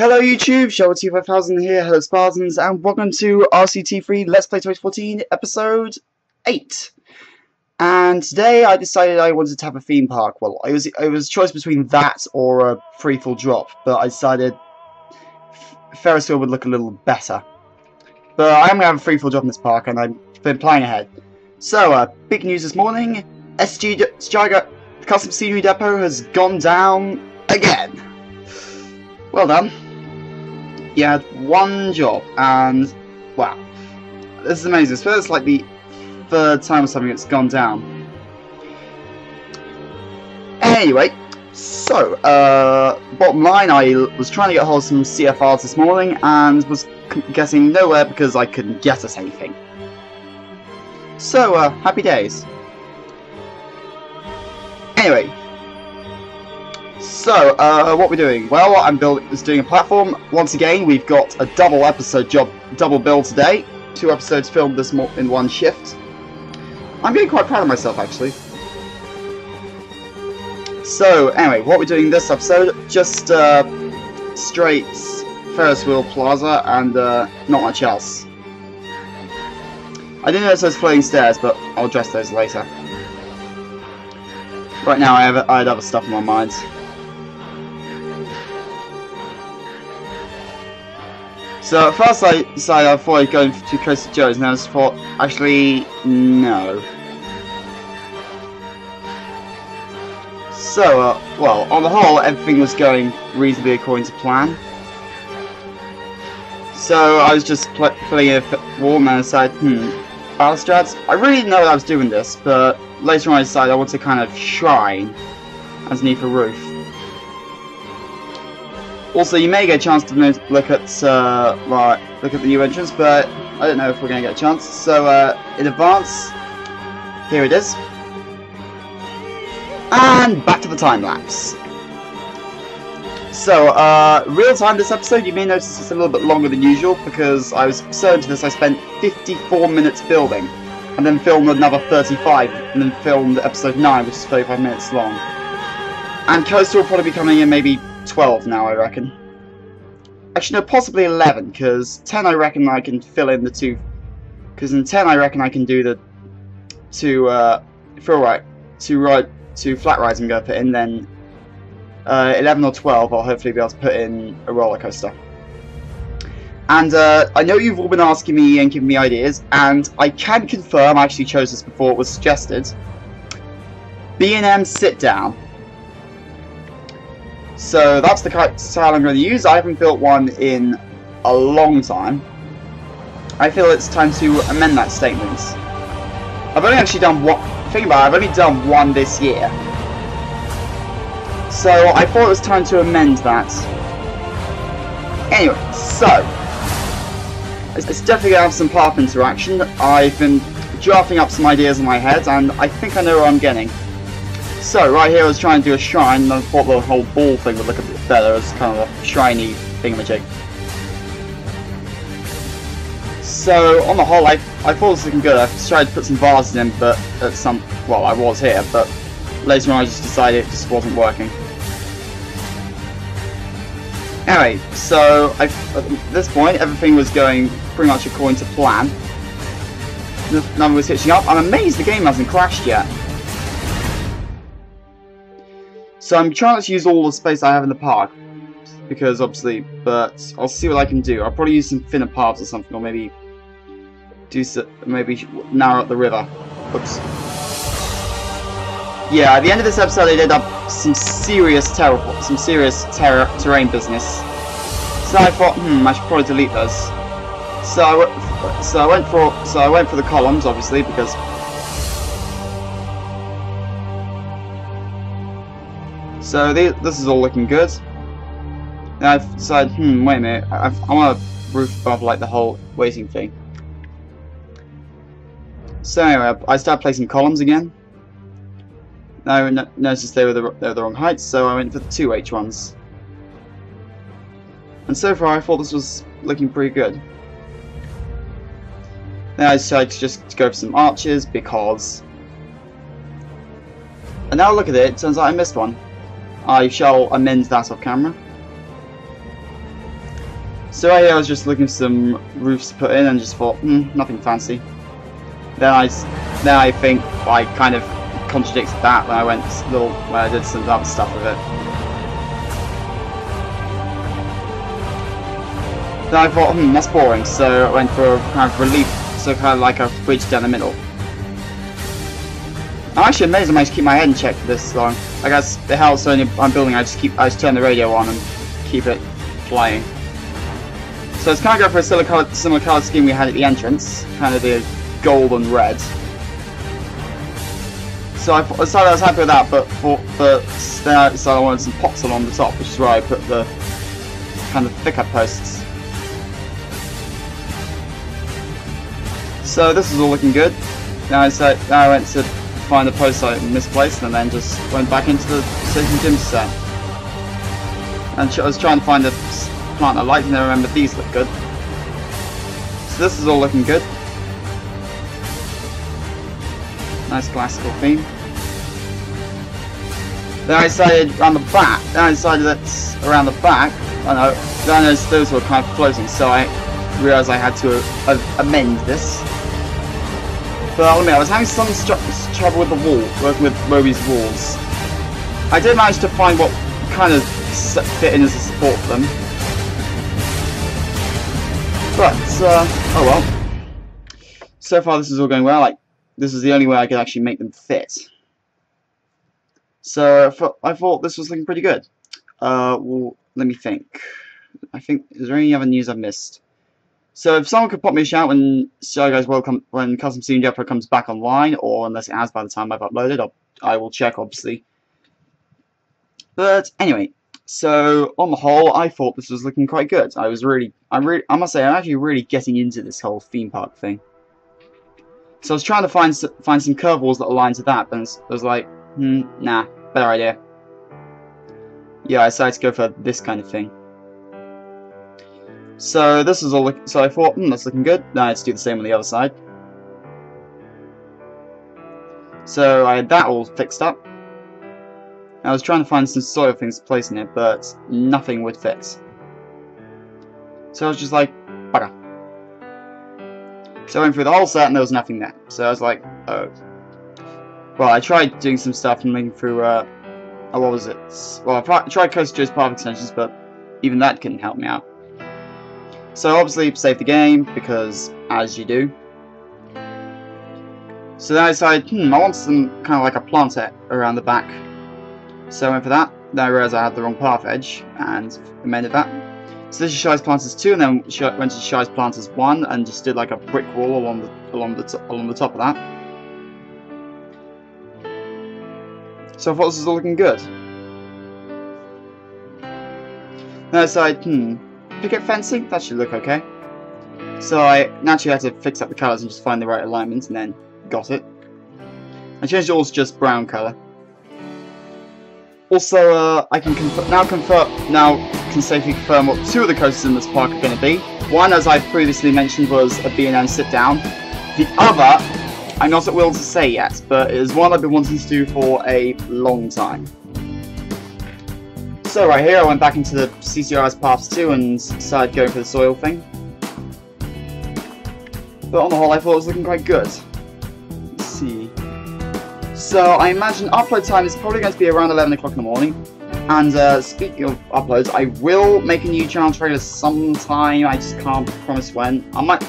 Hello YouTube, Shower5000 here, hello Spartans, and welcome to RCT3 Let's Play 2014 episode 8. And today I decided I wanted to have a theme park. Well, it was, it was a choice between that or a free fall drop, but I decided Ferris wheel would look a little better. But I am going to have a free fall drop in this park, and I've been planning ahead. So, uh, big news this morning, SG Striga Custom Scenery Depot has gone down again. Well done. You had one job, and wow, this is amazing. So it's like the third time or something it's gone down. Anyway, so uh, bottom line, I was trying to get hold of some CFRs this morning and was getting nowhere because I couldn't get us anything. So uh, happy days. Anyway, so, uh, what we're doing? Well, I'm building, is doing a platform. Once again, we've got a double episode job, double build today. Two episodes filmed this in one shift. I'm getting quite proud of myself, actually. So, anyway, what we're doing this episode, just, uh, straight Ferris wheel plaza and, uh, not much else. I didn't notice those floating stairs, but I'll address those later. Right now, I have I had other stuff in my mind. So at first I decided I thought I'd go too close to Joe's, and I just thought, actually, no. So, uh, well, on the whole, everything was going reasonably according to plan. So I was just pl playing a wall and I decided, hmm, balustrades? I really didn't know that I was doing this, but later on I decided I want to kind of shrine underneath a roof. Also, you may get a chance to look at uh, look at the new entrance, but I don't know if we're going to get a chance. So, uh, in advance, here it is. And back to the time lapse. So, uh, real time this episode, you may notice it's a little bit longer than usual because I was so into this I spent 54 minutes building and then filmed another 35 and then filmed episode 9 which is 35 minutes long. And Coastal will probably be coming in maybe 12 now, I reckon. Actually, no, possibly 11, because 10 I reckon I can fill in the two... Because in 10 I reckon I can do the two, uh, fill right, two right, two flat I'm going to put in, then uh, 11 or 12 I'll hopefully be able to put in a roller coaster. And uh, I know you've all been asking me and giving me ideas, and I can confirm I actually chose this before it was suggested. B&M Sit Down. So that's the style I'm going to use. I haven't built one in a long time. I feel it's time to amend that statement. I've only actually done one, think about it, I've only done one this year. So I thought it was time to amend that. Anyway, so, it's definitely going to have some path interaction. I've been drafting up some ideas in my head and I think I know where I'm getting. So, right here I was trying to do a shrine, and I thought the whole ball thing would look a bit better as kind of a shiny thingamajig. So, on the whole, I, I thought it was looking good. I tried to put some vases in, but at some, well, I was here, but later on I just decided it just wasn't working. Anyway, so I, at this point, everything was going pretty much according to plan. The number was hitching up. I'm amazed the game hasn't crashed yet. So I'm trying to use all the space I have in the park, because obviously, but I'll see what I can do. I'll probably use some thinner paths or something, or maybe do some, maybe narrow up the river. Oops. Yeah, at the end of this episode, I did up some serious terrible, some serious ter terrain business. So I thought, hmm, I should probably delete those. So so I went for, so I went for the columns, obviously, because So this is all looking good. Now I've decided, hmm, wait a minute, I've, I want a roof above like the whole waiting thing. So anyway, I started placing columns again. Now I noticed they were, the, they were the wrong heights, so I went for the 2H ones. And so far I thought this was looking pretty good. Then I decided to just go for some arches because... And now look at it, it turns out I missed one. I shall amend that off camera. So I was just looking for some roofs to put in and just thought, hmm, nothing fancy. Then I, then I think I kind of contradicted that when I went little, when I did some other stuff with it. Then I thought, hmm, that's boring, so I went for a kind of relief, so kind of like a bridge down the middle. I'm actually amazed I managed to keep my head in check for this long. I guess the house only I'm building, I just keep, I just turn the radio on and keep it playing. So it's kind of go for a similar color, similar color scheme we had at the entrance, kind of the gold and red. So I decided I was happy with that, but for, but then I I wanted some pots along the top, which is where I put the kind of thicker posts. So this is all looking good. Now I said now I went to find the post I misplaced and then just went back into the Satan Gym set. And I was trying to find a plant I liked and I remember these look good. So this is all looking good. Nice classical theme. Then I decided around the back, then I decided that around the back, I know, then those were kind of floating, so I realised I had to uh, amend this. But I'll admit, I was having some trouble with the wall, working with Moby's walls. I did manage to find what kind of fit in as a support for them. But, uh, oh well. So far this is all going well, like, this is the only way I could actually make them fit. So, I thought this was looking pretty good. Uh, well, let me think. I think, is there any other news I've missed? So if someone could pop me a shout when Shy Guys Welcome when Custom Scenery Depot comes back online, or unless it has by the time I've uploaded, I'll, I will check obviously. But anyway, so on the whole, I thought this was looking quite good. I was really, I really, I must say, I'm actually really getting into this whole theme park thing. So I was trying to find find some curveballs that align to that, but I was like, hmm, nah, better idea. Yeah, I decided to go for this kind of thing. So this is all. Look so I thought, hmm, that's looking good. Now let's do the same on the other side. So I had that all fixed up. I was trying to find some soil things to place in it, but nothing would fit. So I was just like, bugger. So I went through the whole set and there was nothing there. So I was like, oh. Well, I tried doing some stuff and looking through, uh, oh, what was it? Well, I tried Coast Joe's path extensions, but even that couldn't help me out. So obviously save the game, because as you do. So then I decided, hmm, I want some kind of like a planter around the back. So I went for that. Then I realised I had the wrong path edge, and amended that. So this is Shy's Planters 2, and then went to Shy's Planters 1, and just did like a brick wall along the along the along the top of that. So I thought this was looking good. Then I decided, hmm, picket fencing, that should look okay. So I naturally had to fix up the colours and just find the right alignment and then got it. I changed it all to just brown colour. Also, uh, I can now confirm now can safely confirm what two of the coasters in this park are going to be. One, as I previously mentioned, was a B&M sit down. The other, I'm not at will to say yet, but it is one I've been wanting to do for a long time. So right here I went back into the CCRS Paths 2 and started going for the soil thing. But on the whole I thought it was looking quite good. Let's see. So I imagine upload time is probably going to be around 11 o'clock in the morning. And uh, speaking of uploads, I will make a new channel trailer sometime, I just can't promise when. I might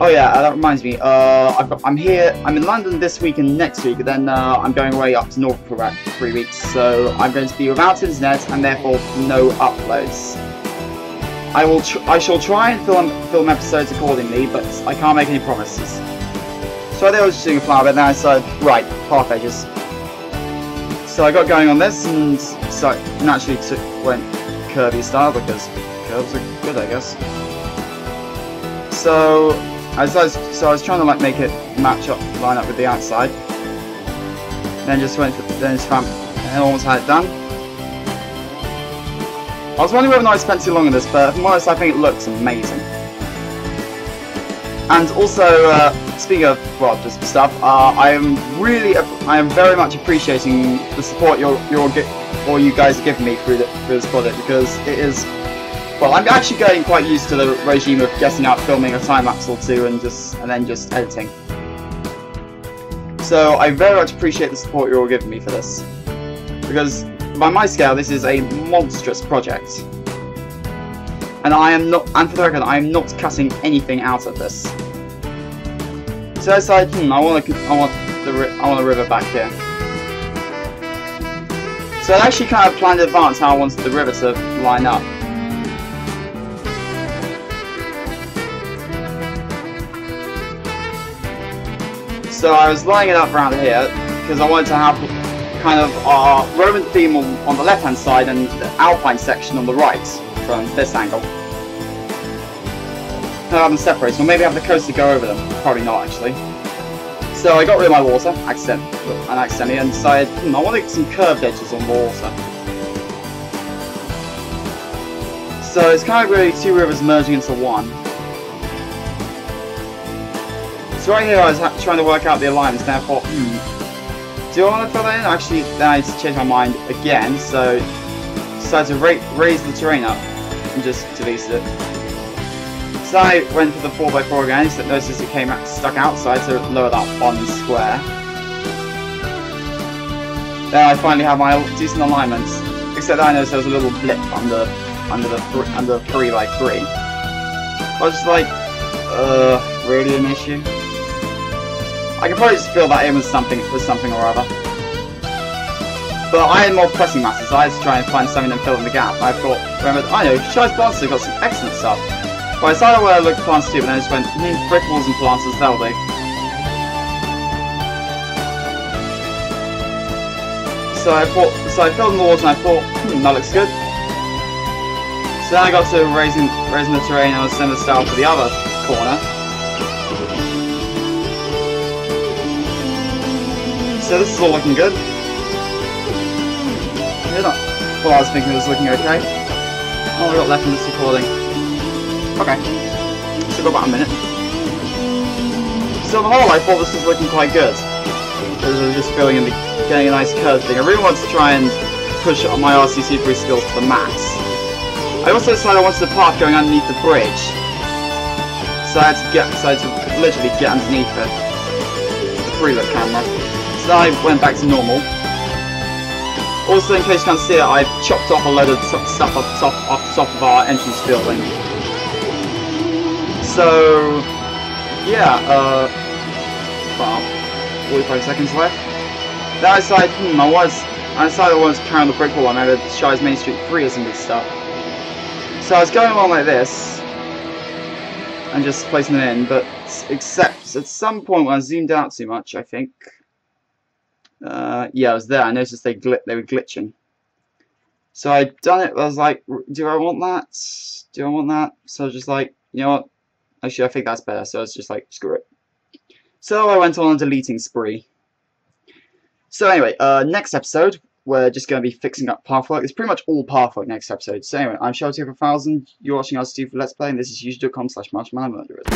Oh yeah, uh, that reminds me. Uh, i am here. I'm in London this week and next week. Then uh, I'm going away up to North Korea for three weeks. So I'm going to be without internet and therefore no uploads. I will. I shall try and film film episodes accordingly, but I can't make any promises. So I was just doing a flower bed. Then I said, right, half edges. So I got going on this, and so naturally took, went curvy style because curves are good, I guess. So I was, so I was trying to like make it match up, line up with the outside. Then just went, for, then just found, and almost had it done. I was wondering whether or not I spent too long on this, but I'm honest, I think it looks amazing. And also, uh, speaking of, well, just stuff, uh, I am really, I am very much appreciating the support you're, you're, or you guys give me through, the, through this project, because it is well, I'm actually getting quite used to the regime of getting out, filming a time lapse or two, and just and then just editing. So I very much appreciate the support you're all giving me for this, because by my scale, this is a monstrous project, and I am not. And for the record, I am not cutting anything out of this. So I decided, hmm, I want to, I want the, I want a river back here. So I actually kind of planned in advance how I wanted the river to line up. So I was lining it up around here because I wanted to have kind of our Roman theme on, on the left hand side and the Alpine section on the right from this angle. I Have them separate, so maybe I have the coaster go over them. Probably not actually. So I got rid of my water, accident, and accidentally, and decided, hmm, I want to get some curved edges on the water. So it's kind of really two rivers merging into one. So right here I was trying to work out the alignments, and I thought, hmm, do I want to fill that in? Actually, then I just changed my mind again, so decided to ra raise the terrain up and just delete it. So I went for the 4x4 again, just noticed it came stuck outside, so lower that one square. Then I finally have my decent alignments, except I noticed there was a little blip under under the under 3x3. I was just like, uh, really an issue? I could probably just fill that in with something with something or other. But I had more pressing matters, so I had to try and find something and fill in the gap. I thought, remember, I know, Shy's have got some excellent stuff. But I decided where I looked plants too, then I just went, hmm, brick walls and plants, that'll do. So I thought, so I filled in the walls and I thought, hmm, that looks good. So then I got to raising, raising the terrain and I was the style for the other corner. So this is all looking good. Yeah, not well, I was thinking it was looking okay. All we got left in this recording. Okay. So got about a minute. So the whole, I thought this was looking quite good. Because I was just feeling in the, getting a nice curve thing. I really wanted to try and push on my RCT3 skills to the max. I also decided I wanted the path going underneath the bridge. So I had to get, so I had to literally get underneath it. The three-look camera. I went back to normal. Also, in case you can't see it, I've chopped off a load of stuff off the top, off the top of our entrance building. So, yeah, uh, well, 45 seconds left. Then I decided, hmm, I was, I decided I wanted to carry on the brick wall, I remember Shy's Main Street 3 or some good stuff. So I was going along like this, and just placing it in, but except at some point when I zoomed out too much, I think, uh, yeah, I was there, I noticed they, gl they were glitching. So I'd done it, I was like, do I want that? Do I want that? So I was just like, you know what, Actually, I think that's better, so it's just like, screw it. So I went on a deleting spree. So anyway, uh, next episode, we're just going to be fixing up Pathwork. It's pretty much all Pathwork next episode. So anyway, I'm Shelter1000, you're watching us do for Let's Play, and this is youtube.com slash marshmallow murderers.